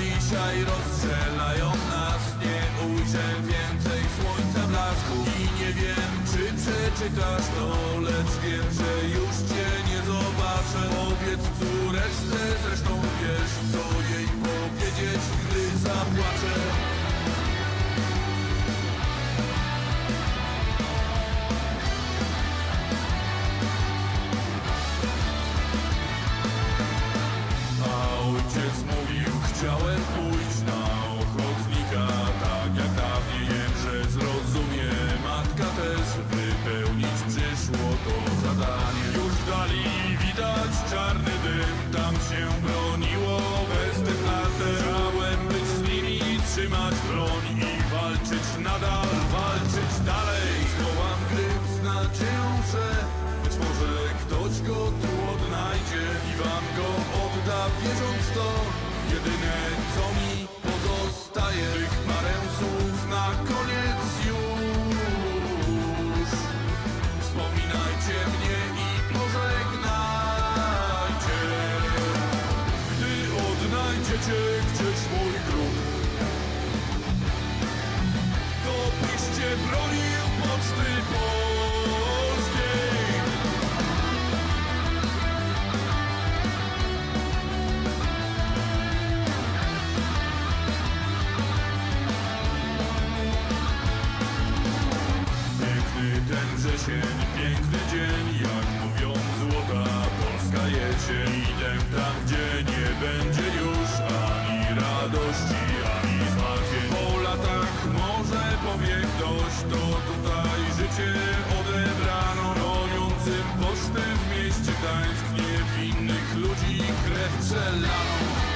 dzisiaj rozstrzelają nas. Nie ujrzę więcej słońca blasku I nie wiem czy przeczytasz to Lecz wiem, że już cię nie zobaczę. Powiedz córeczce, zresztą go tu odnajdzie I wam go odda wierząc to. Jedyne co mi piękny dzień Jak mówią złota polska jesień. Idę tam, gdzie nie będzie już Ani radości, ani zmartwień. Po latach może powie ktoś To tutaj życie odebrano. Broniącym poczty w mieście Gdańsk Niewinnych ludzi krew przelano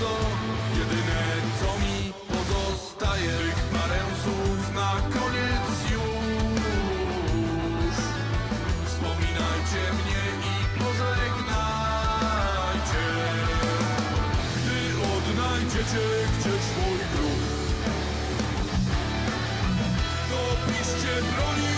to. Jedyne co mi pozostaje, tych parę słów na koniec już. Wspominajcie mnie i pożegnajcie, gdy odnajdziecie gdzieś mój grób to piszcie broni